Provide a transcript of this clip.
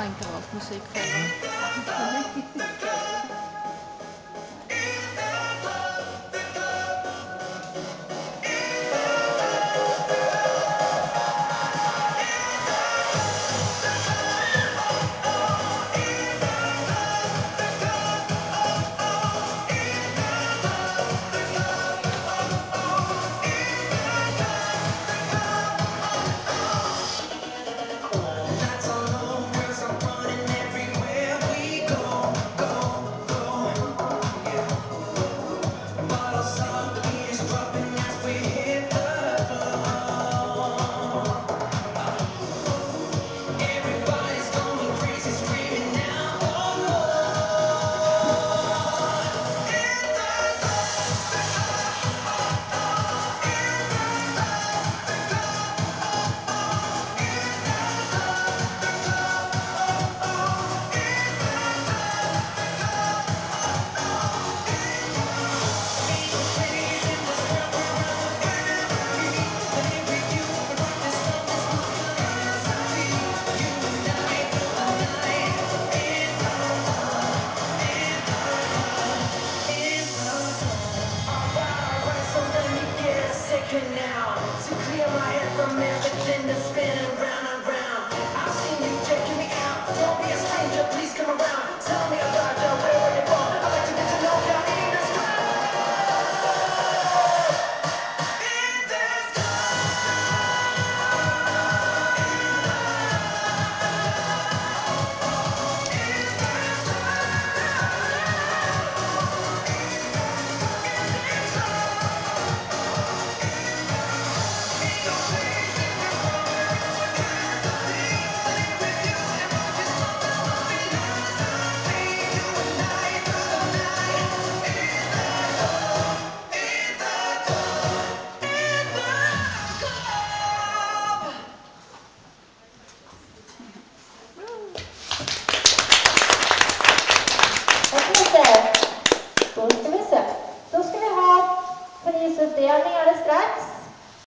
Minecraft-musikk. now to clear my head from everything that's been around.